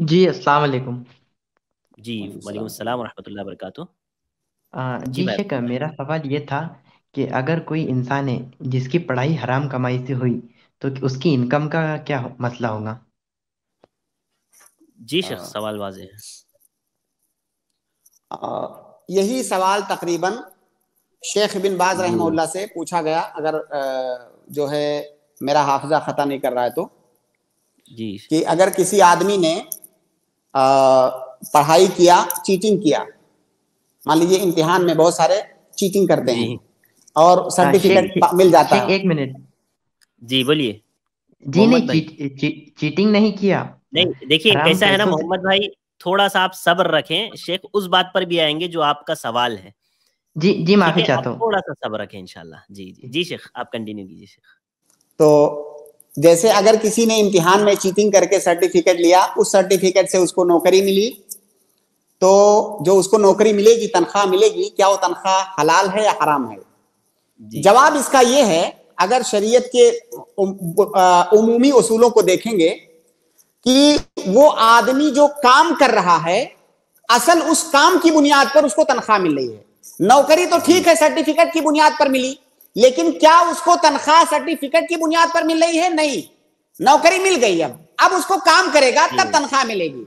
जी अस्सलाम वालेकुम जी वालेकुम वालेकुम अस्सलाम वरहमतुल्लाहि वबरकातुह आ, जी शेख मेरा सवाल ये था कि अगर कोई इंसान है जिसकी पढ़ाई हराम कमाई से हुई तो उसकी इनकम का क्या हो- मसला होगा? जी शेख सवाल वाज़ेह है। आ, यही सवाल तकरीबन शेख बिन बाज जी। रहमउल्लाह से पूछा गया। अगर आ, जो है मेरा हाफजा खता नहीं कर रहा है तो? जी। कि अगर किसी आदमी ने पढ़ाई किया चीटिंग किया। मान लीजिए इम्तिहान में बहुत सारे चीटिंग करते हैं। और सर्टिफिकेट मिल जाता है। एक मिनट जी बोलिए। जी नहीं भाई। ची, चीटिंग नहीं किया। नहीं देखिए कैसा है ना मोहम्मद भाई थोड़ा सा आप सब्र रखें। शेख उस बात पर भी आएँगे जो आपका सवाल है। जी जी माफ़ी चाहता हूँ। थोड़ा सा सब्र रखें इंशाल्लाह। जी जी। जी शेख आप कंटिन्यू कीजिए शेख। तो जैसे अगर किसी ने इम्तिहान में चीटिंग करके सर्टिफिकेट लिया उस सर्टिफिकेट से उसको नौकरी मिली तो जो उसको नौकरी मिलेगी तनख्वाह मिलेगी क्या वो तनख्वाह हलाल है या हराम है? जवाब इसका ये है अगर शरीयत के उमूमी उसूलों को देखेंगे कि वो आदमी जो काम कर रहा है असल उस काम की बुनियाद पर उसको तनख्वाह मिल रही है। नौकरी तो ठीक है सर्टिफिकेट की बुनियाद पर मिली लेकिन क्या उसको तनख्वाह सर्टिफिकेट की बुनियाद पर मिल रही है? नहीं। नौकरी मिल गई अब। अब उसको काम करेगा तब तनख्वाह मिलेगी।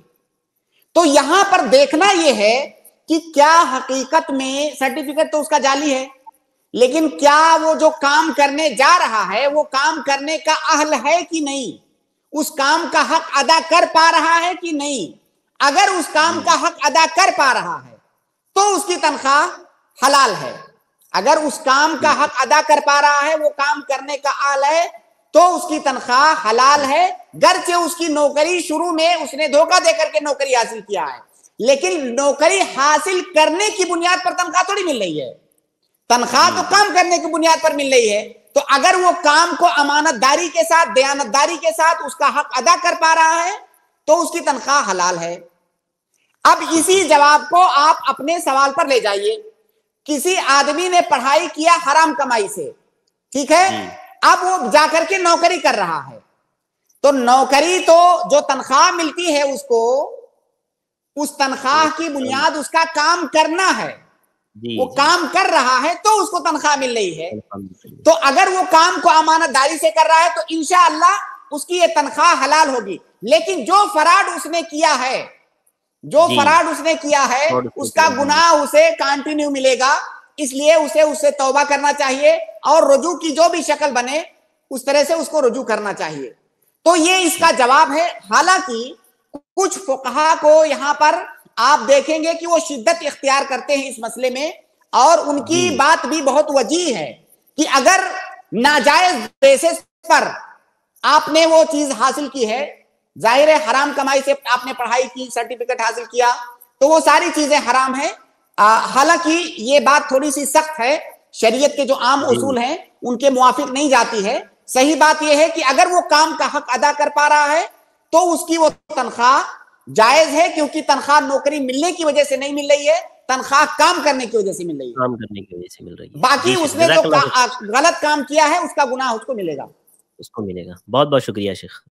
तो यहाँ पर देखना यह है कि क्या हकीकत में सर्टिफिकेट तो उसका जाली है। लेकिन क्या वो जो काम करने जा रहा है वो काम करने का अहल है कि नहीं? उस काम का हक अदा कर पा रहा है कि नहीं? अगर उस काम का हक अदा कर पा रहा है तो उसकी तनख्वाह हलाल है। अगर उस काम का हक अदा कर पा रहा है, वो काम करने का आल है तो उसकी तनख्वाह हलाल है। गर्चे उसकी नौकरी शुरू में उसने धोखा देकर के नौकरी हासिल किया है। लेकिन नौकरी हासिल करने की बुनियाद पर तनख्वाह थोड़ी मिल रही है। तनख्वाह तो काम करने की बुनियाद पर मिल रही है। तो अगर वो काम को अमानतदारी के साथ, दयानतदारी के साथ उसका हक अदा कर पा रहा है तो उसकी तनख्वाह हलाल है। अब इसी जवाब को आप अपने सवाल पर ले जाइए। किसी आदमी ने पढ़ाई किया हराम कमाई से ठीक है? अब वो जाकर के नौकरी कर रहा है। तो नौकरी तो जो तनख्वाह मिलती है उसको उस तनख्वाह की बुनियाद उसका काम करना है। जी वो जी। काम कर रहा है तो उसको तनख्वाह मिल रही है। तो अगर वो काम को अमानतदारी से कर रहा है तो इंशाअल्लाह उसकी ये तनख्वाह हलाल होगी। लेकिन जो फराड उसने किया है जो फराड उसने किया है उसका गुनाह उसे कंटिन्यू मिलेगा इसलिए उसे उससे तौबा करना चाहिए और रुजू की जो भी शक्ल बने उस तरह से उसको रुजू करना चाहिए। तो ये इसका जवाब है। हालाँकि कुछ फुकहा को यहाँ पर आप देखेंगे कि वो शिद्दत इख्तियार करते हैं इस मसले में और उनकी बात भी बहुत वजीह है कि अगर नाजायज बेसिस पर आपने वो चीज़ हासिल की है ज़ाहिर है हराम कमाई से आपने पढ़ाई की सर्टिफिकेट हासिल किया तो वो सारी चीज़ें हराम है। हालाँकि ये बात थोड़ी सी सख्त है। शरीयत के जो आम उसूल हैं उनके मुआफिक नहीं जाती है। सही बात यह है कि अगर वो काम का हक अदा कर पा रहा है तो उसकी वो तनख्वाह जायज़ है क्योंकि तनख्वाह नौकरी मिलने की वजह से नहीं मिल रही है तनख्वाह काम करने की वजह से मिल रही है। काम करने की वजह से मिल रही है। बाकी उसने जो का, गलत काम किया है उसका गुनाह उसको मिलेगा। उसको मिलेगा। बहुत बहुत शुक्रिया शेख।